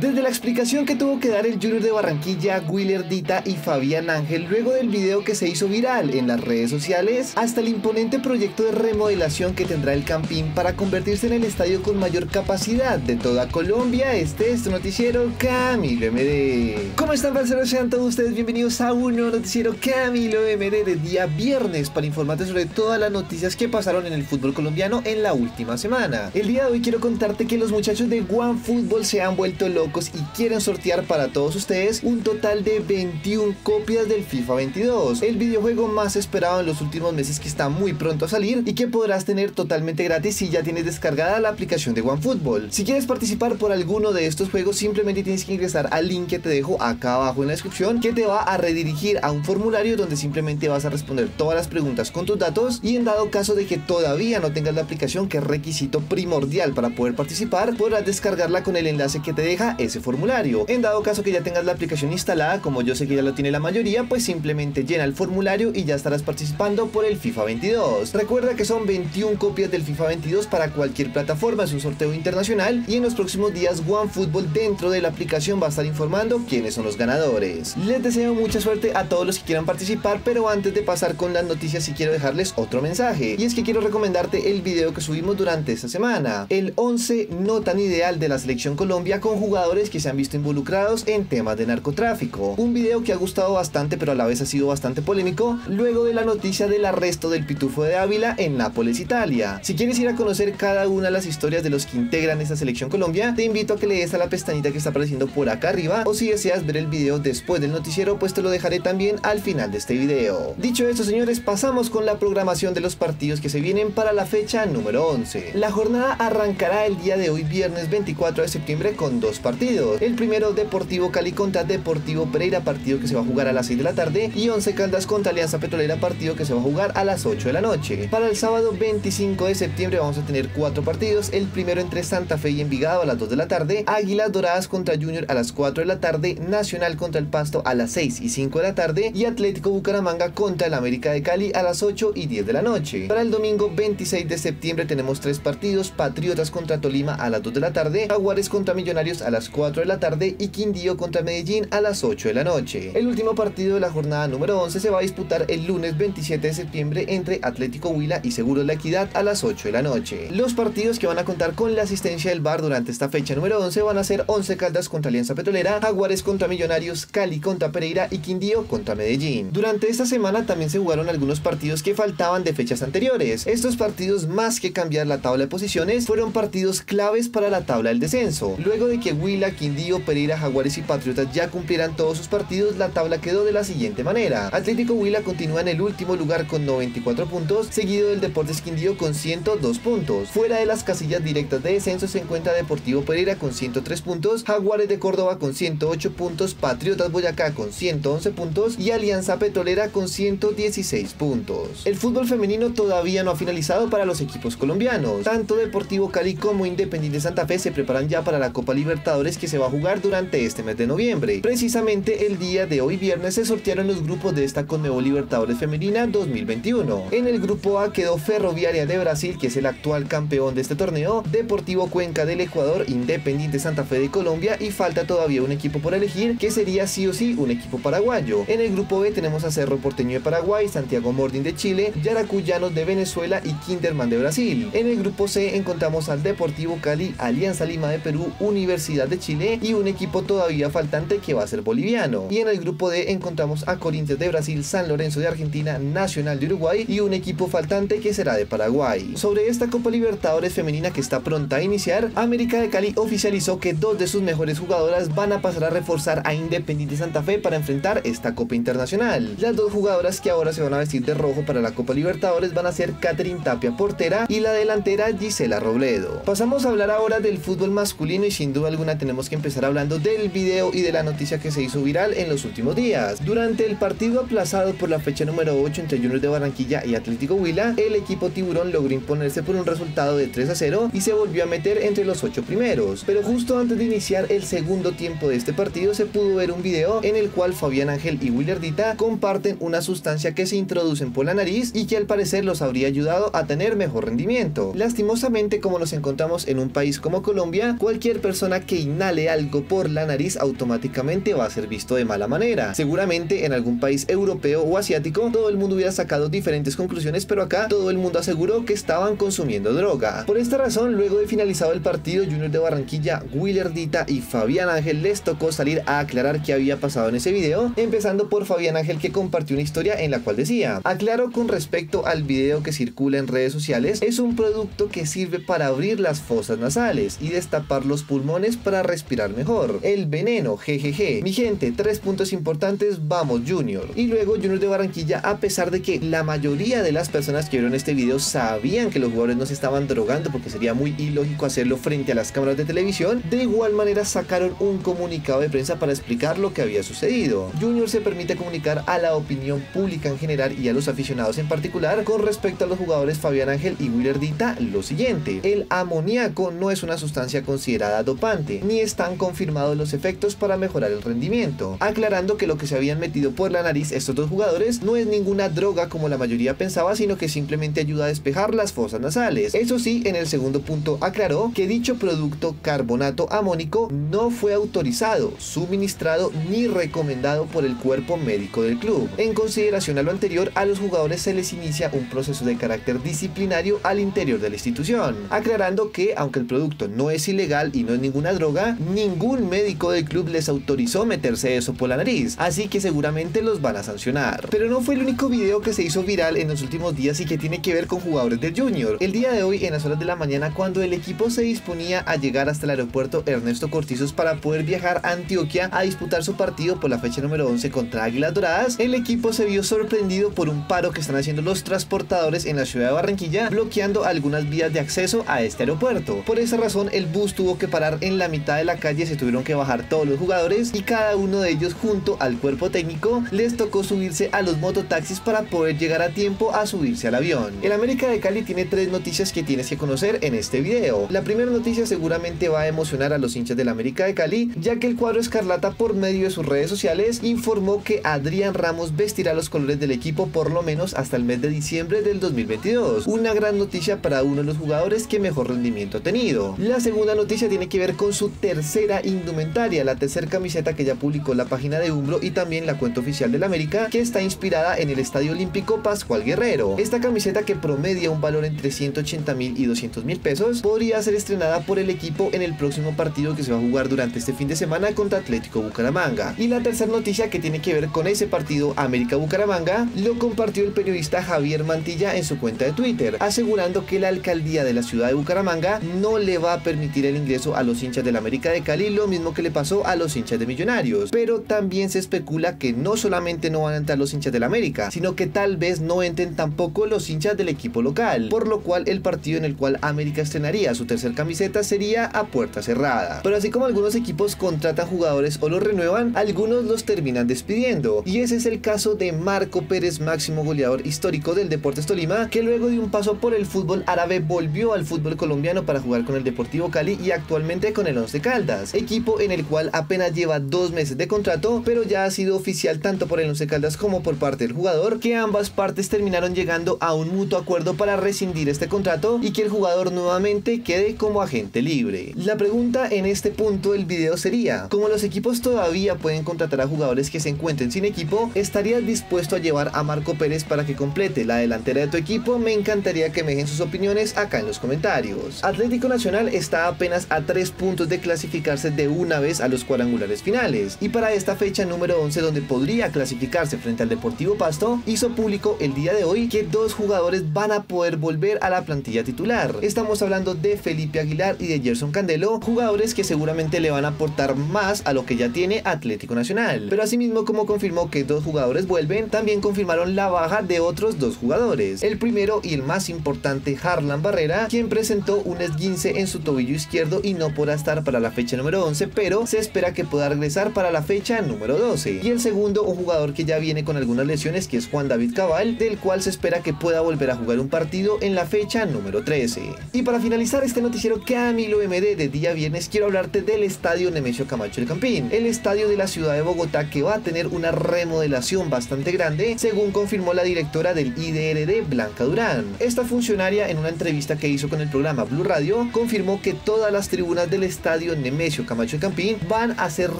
Desde la explicación que tuvo que dar el Junior de Barranquilla, Willer Dita y Fabián Ángel luego del video que se hizo viral en las redes sociales, hasta el imponente proyecto de remodelación que tendrá el Campín para convertirse en el estadio con mayor capacidad de toda Colombia, este es tu noticiero Camilo MD. ¿Cómo están, parceros? Sean todos ustedes bienvenidos a un nuevo noticiero Camilo MD de día viernes para informarte sobre todas las noticias que pasaron en el fútbol colombiano en la última semana. El día de hoy quiero contarte que los muchachos de OneFootball se han vuelto locos y quieren sortear para todos ustedes un total de 21 copias del FIFA 22, el videojuego más esperado en los últimos meses que está muy pronto a salir y que podrás tener totalmente gratis si ya tienes descargada la aplicación de OneFootball. Si quieres participar por alguno de estos juegos, simplemente tienes que ingresar al link que te dejo acá abajo en la descripción que te va a redirigir a un formulario donde simplemente vas a responder todas las preguntas con tus datos y en dado caso de que todavía no tengas la aplicación que es requisito primordial para poder participar, podrás descargarla con el enlace que te deja ese formulario. En dado caso que ya tengas la aplicación instalada, como yo sé que ya lo tiene la mayoría, pues simplemente llena el formulario y ya estarás participando por el FIFA 22. Recuerda que son 21 copias del FIFA 22 para cualquier plataforma, es un sorteo internacional y en los próximos días OneFootball dentro de la aplicación va a estar informando quiénes son los ganadores. Les deseo mucha suerte a todos los que quieran participar, pero antes de pasar con las noticias sí quiero dejarles otro mensaje y es que quiero recomendarte el video que subimos durante esta semana, el 11 no tan ideal de la selección Colombia con jugadores que se han visto involucrados en temas de narcotráfico. Un video que ha gustado bastante pero a la vez ha sido bastante polémico luego de la noticia del arresto del Pitufo de Ávila en Nápoles, Italia. Si quieres ir a conocer cada una de las historias de los que integran esta selección Colombia, te invito a que le des a la pestañita que está apareciendo por acá arriba o si deseas ver el video después del noticiero pues te lo dejaré también al final de este video. Dicho esto señores, pasamos con la programación de los partidos que se vienen para la fecha número 11. La jornada arrancará el día de hoy viernes 24 de septiembre con dos partidos el primero Deportivo Cali contra Deportivo Pereira, partido que se va a jugar a las 6 de la tarde. Y 11 Caldas contra Alianza Petrolera, partido que se va a jugar a las 8 de la noche. Para el sábado 25 de septiembre vamos a tener cuatro partidos. El primero entre Santa Fe y Envigado a las 2 de la tarde. Águilas Doradas contra Junior a las 4 de la tarde. Nacional contra el Pasto a las 6 y 5 de la tarde. Y Atlético Bucaramanga contra el América de Cali a las 8 y 10 de la noche. Para el domingo 26 de septiembre tenemos tres partidos. Patriotas contra Tolima a las 2 de la tarde. Jaguares contra Millonarios a las 4 de la tarde y Quindío contra Medellín a las 8 de la noche. El último partido de la jornada número 11 se va a disputar el lunes 27 de septiembre entre Atlético Huila y Seguro La Equidad a las 8 de la noche. Los partidos que van a contar con la asistencia del bar durante esta fecha número 11 van a ser 11 Caldas contra Alianza Petrolera, Jaguares contra Millonarios, Cali contra Pereira y Quindío contra Medellín. Durante esta semana también se jugaron algunos partidos que faltaban de fechas anteriores. Estos partidos más que cambiar la tabla de posiciones fueron partidos claves para la tabla del descenso. Luego de que Huila Quindío, Pereira, Jaguares y Patriotas ya cumplieran todos sus partidos, la tabla quedó de la siguiente manera. Atlético Huila continúa en el último lugar con 94 puntos, seguido del Deportes Quindío con 102 puntos. Fuera de las casillas directas de descenso se encuentra Deportivo Pereira con 103 puntos, Jaguares de Córdoba con 108 puntos, Patriotas Boyacá con 111 puntos y Alianza Petrolera con 116 puntos. El fútbol femenino todavía no ha finalizado para los equipos colombianos. Tanto Deportivo Cali como Independiente Santa Fe se preparan ya para la Copa Libertadores que se va a jugar durante este mes de noviembre. Precisamente el día de hoy viernes se sortearon los grupos de esta Conmebol Libertadores Femenina 2021. En el grupo A quedó Ferroviaria de Brasil, que es el actual campeón de este torneo, Deportivo Cuenca del Ecuador, Independiente Santa Fe de Colombia y falta todavía un equipo por elegir que sería sí o sí un equipo paraguayo. En el grupo B tenemos a Cerro Porteño de Paraguay, Santiago Mordin de Chile, Yaracuyanos de Venezuela y Kinderman de Brasil. En el grupo C encontramos al Deportivo Cali, Alianza Lima de Perú, Universidad de Chile y un equipo todavía faltante que va a ser boliviano. Y en el grupo D encontramos a Corinthians de Brasil, San Lorenzo de Argentina, Nacional de Uruguay y un equipo faltante que será de Paraguay. Sobre esta Copa Libertadores femenina que está pronta a iniciar, América de Cali oficializó que dos de sus mejores jugadoras van a pasar a reforzar a Independiente Santa Fe para enfrentar esta Copa Internacional. Las dos jugadoras que ahora se van a vestir de rojo para la Copa Libertadores van a ser Catherine Tapia portera y la delantera Gisela Robledo. Pasamos a hablar ahora del fútbol masculino y sin duda alguna tenemos que empezar hablando del video y de la noticia que se hizo viral en los últimos días. Durante el partido aplazado por la fecha número 8 entre Juniors de Barranquilla y Atlético Huila, el equipo tiburón logró imponerse por un resultado de 3 a 0 y se volvió a meter entre los 8 primeros. Pero justo antes de iniciar el segundo tiempo de este partido se pudo ver un video en el cual Fabián Ángel y Willardita comparten una sustancia que se introducen por la nariz y que al parecer los habría ayudado a tener mejor rendimiento. Lastimosamente como nos encontramos en un país como Colombia, cualquier persona que inhale algo por la nariz automáticamente va a ser visto de mala manera. Seguramente en algún país europeo o asiático todo el mundo hubiera sacado diferentes conclusiones, pero acá todo el mundo aseguró que estaban consumiendo droga. Por esta razón, luego de finalizado el partido, Junior de Barranquilla, Willer Dita y Fabián Ángel les tocó salir a aclarar qué había pasado en ese video, empezando por Fabián Ángel que compartió una historia en la cual decía, aclaro con respecto al video que circula en redes sociales, es un producto que sirve para abrir las fosas nasales y destapar los pulmones para respirar mejor. El veneno, jejeje. Mi gente, tres puntos importantes, vamos Junior. Y luego Junior de Barranquilla, a pesar de que la mayoría de las personas que vieron este video sabían que los jugadores no se estaban drogando porque sería muy ilógico hacerlo frente a las cámaras de televisión, de igual manera sacaron un comunicado de prensa para explicar lo que había sucedido. Junior se permite comunicar a la opinión pública en general y a los aficionados en particular con respecto a los jugadores Fabián Ángel y Willer Dita lo siguiente. El amoníaco no es una sustancia considerada dopante, ni están confirmados los efectos para mejorar el rendimiento, aclarando que lo que se habían metido por la nariz estos dos jugadores no es ninguna droga como la mayoría pensaba, sino que simplemente ayuda a despejar las fosas nasales. Eso sí, en el segundo punto aclaró que dicho producto carbonato amónico no fue autorizado, suministrado ni recomendado por el cuerpo médico del club. En consideración a lo anterior, a los jugadores se les inicia un proceso de carácter disciplinario al interior de la institución, aclarando que aunque el producto no es ilegal y no es ninguna droga, ningún médico del club les autorizó meterse eso por la nariz, así que seguramente los van a sancionar. Pero no fue el único video que se hizo viral en los últimos días y que tiene que ver con jugadores del Junior. El día de hoy, en las horas de la mañana, cuando el equipo se disponía a llegar hasta el aeropuerto Ernesto Cortizos para poder viajar a Antioquia a disputar su partido por la fecha número 11 contra Águilas Doradas, el equipo se vio sorprendido por un paro que están haciendo los transportadores en la ciudad de Barranquilla, bloqueando algunas vías de acceso a este aeropuerto. Por esa razón, el bus tuvo que parar en la mitad de la calle, se tuvieron que bajar todos los jugadores y cada uno de ellos junto al cuerpo técnico les tocó subirse a los mototaxis para poder llegar a tiempo a subirse al avión. El América de Cali tiene tres noticias que tienes que conocer en este video. La primera noticia seguramente va a emocionar a los hinchas del América de Cali, ya que el cuadro escarlata por medio de sus redes sociales informó que Adrián Ramos vestirá los colores del equipo por lo menos hasta el mes de diciembre del 2022. Una gran noticia para uno de los jugadores que mejor rendimiento ha tenido. La segunda noticia tiene que ver con su tercera indumentaria, la tercera camiseta que ya publicó la página de Umbro y también la cuenta oficial del América, que está inspirada en el Estadio Olímpico Pascual Guerrero. Esta camiseta que promedia un valor entre 180 mil y 200 mil pesos podría ser estrenada por el equipo en el próximo partido que se va a jugar durante este fin de semana contra Atlético Bucaramanga. Y la tercera noticia que tiene que ver con ese partido América Bucaramanga lo compartió el periodista Javier Mantilla en su cuenta de Twitter, asegurando que la alcaldía de la ciudad de Bucaramanga no le va a permitir el ingreso a los hinchas del América de Cali, lo mismo que le pasó a los hinchas de Millonarios. Pero también se especula que no solamente no van a entrar los hinchas del América, sino que tal vez no entren tampoco los hinchas del equipo local, por lo cual el partido en el cual América estrenaría su tercer camiseta sería a puerta cerrada. Pero así como algunos equipos contratan jugadores o los renuevan, algunos los terminan despidiendo. Y ese es el caso de Marco Pérez, máximo goleador histórico del Deportes Tolima, que luego de un paso por el fútbol árabe volvió al fútbol colombiano para jugar con el Deportivo Cali y actualmente con el Once Caldas, equipo en el cual apenas lleva dos meses de contrato, pero ya ha sido oficial tanto por el Once Caldas como por parte del jugador, que ambas partes terminaron llegando a un mutuo acuerdo para rescindir este contrato y que el jugador nuevamente quede como agente libre. La pregunta en este punto del video sería, como los equipos todavía pueden contratar a jugadores que se encuentren sin equipo, ¿estarías dispuesto a llevar a Marco Pérez para que complete la delantera de tu equipo? Me encantaría que me dejen sus opiniones acá en los comentarios. Atlético Nacional está apenas a 3 puntos de clasificarse de una vez a los cuadrangulares finales y para esta fecha número 11 donde podría clasificarse frente al Deportivo Pasto, hizo público el día de hoy que dos jugadores van a poder volver a la plantilla titular. Estamos hablando de Felipe Aguilar y de Gerson Candelo, jugadores que seguramente le van a aportar más a lo que ya tiene Atlético Nacional. Pero asimismo como confirmó que dos jugadores vuelven, también confirmaron la baja de otros dos jugadores. El primero y el más importante, Harlan Barrera, quien presentó un esguince en su tobillo izquierdo y no podrá estar para la fecha número 11, pero se espera que pueda regresar para la fecha número 12. Y el segundo, un jugador que ya viene con algunas lesiones, que es Juan David Cabal, del cual se espera que pueda volver a jugar un partido en la fecha número 13. Y para finalizar este noticiero Camilo MD de día viernes, quiero hablarte del estadio Nemesio Camacho del Campín, el estadio de la ciudad de Bogotá que va a tener una remodelación bastante grande, según confirmó la directora del IDRD, Blanca Durán. Esta funcionaria, en una entrevista que hizo con el programa Blue Radio, confirmó que todas las tribunas del estadio estadio Nemesio Camacho Campín van a ser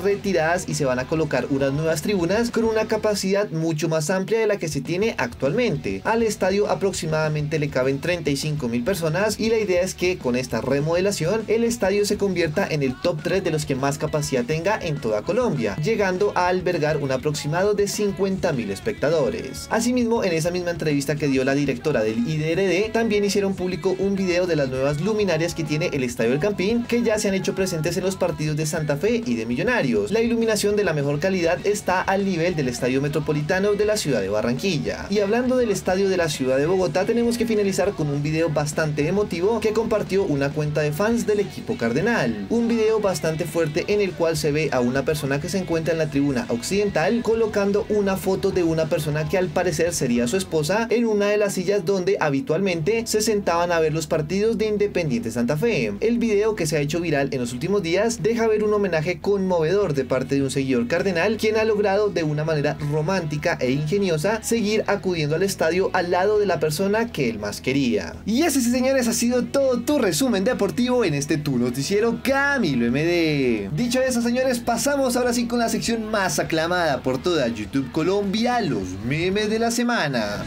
retiradas y se van a colocar unas nuevas tribunas con una capacidad mucho más amplia de la que se tiene actualmente. Al estadio aproximadamente le caben 35 mil personas y la idea es que con esta remodelación el estadio se convierta en el top 3 de los que más capacidad tenga en toda Colombia, llegando a albergar un aproximado de 50 mil espectadores. Asimismo, en esa misma entrevista que dio la directora del IDRD, también hicieron público un video de las nuevas luminarias que tiene el Estadio del Campín, que ya se han hecho presentes en los partidos de Santa Fe y de Millonarios. La iluminación de la mejor calidad está al nivel del Estadio Metropolitano de la ciudad de Barranquilla. Y hablando del estadio de la ciudad de Bogotá, tenemos que finalizar con un video bastante emotivo que compartió una cuenta de fans del equipo cardenal. Un video bastante fuerte en el cual se ve a una persona que se encuentra en la tribuna occidental colocando una foto de una persona que al parecer sería su esposa en una de las sillas donde habitualmente se sentaban a ver los partidos de Independiente Santa Fe. El video que se ha hecho viral en los últimos días deja ver un homenaje conmovedor de parte de un seguidor cardenal quien ha logrado de una manera romántica e ingeniosa seguir acudiendo al estadio al lado de la persona que él más quería. Y ese señores ha sido todo tu resumen deportivo en este tu noticiero Camilo MD. Dicho eso señores pasamos ahora sí con la sección más aclamada por toda YouTube Colombia, los memes de la semana.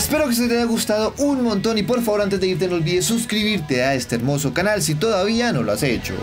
Espero que se te haya gustado un montón y por favor antes de irte no olvides suscribirte a este hermoso canal si todavía no lo has hecho.